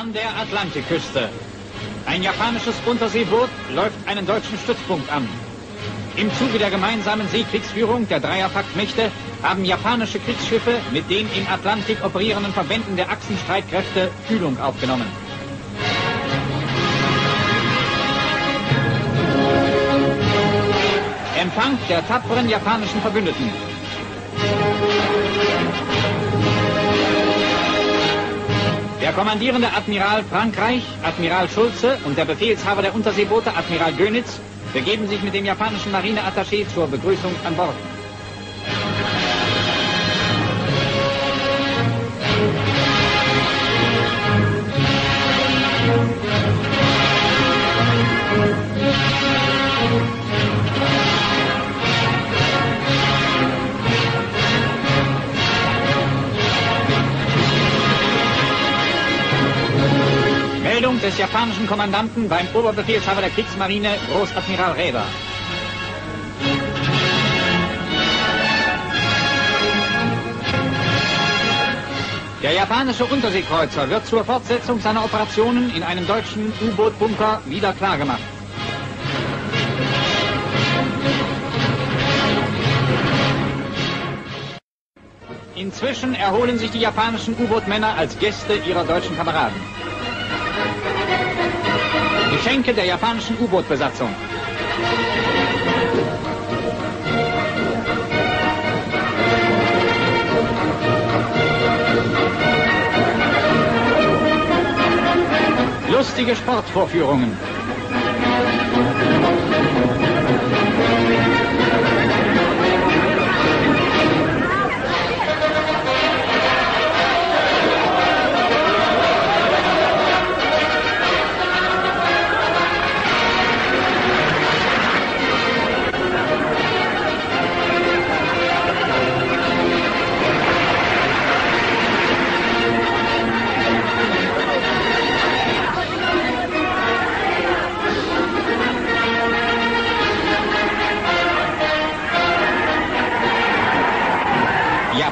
An der Atlantikküste. Ein japanisches Unterseeboot läuft einen deutschen Stützpunkt an. Im Zuge der gemeinsamen Seekriegsführung der Dreierpaktmächte haben japanische Kriegsschiffe mit den im Atlantik operierenden Verbänden der Achsenstreitkräfte Fühlung aufgenommen. Empfang der tapferen japanischen Verbündeten. Der kommandierende Admiral Frankreich, Admiral Schulze und der Befehlshaber der Unterseeboote, Admiral Dönitz, begeben sich mit dem japanischen Marineattaché zur Begrüßung an Bord. Des japanischen Kommandanten beim Oberbefehlshaber der Kriegsmarine, Großadmiral Räder. Der japanische Unterseekreuzer wird zur Fortsetzung seiner Operationen in einem deutschen U-Boot-Bunker wieder klargemacht. Inzwischen erholen sich die japanischen U-Boot-Männer als Gäste ihrer deutschen Kameraden. Geschenke der japanischen U-Boot-Besatzung. Lustige Sportvorführungen.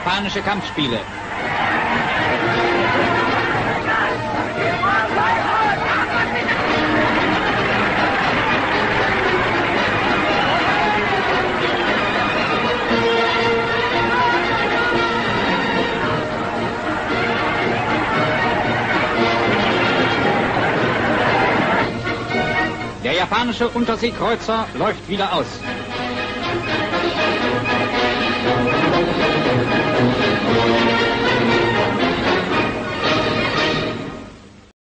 Japanische Kampfspiele. Der japanische Unterseekreuzer läuft wieder aus.